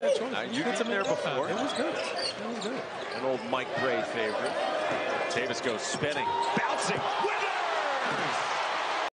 Now, you've been there before. It was good. It was good. An old Mike Gray favorite. Davis goes spinning, bouncing.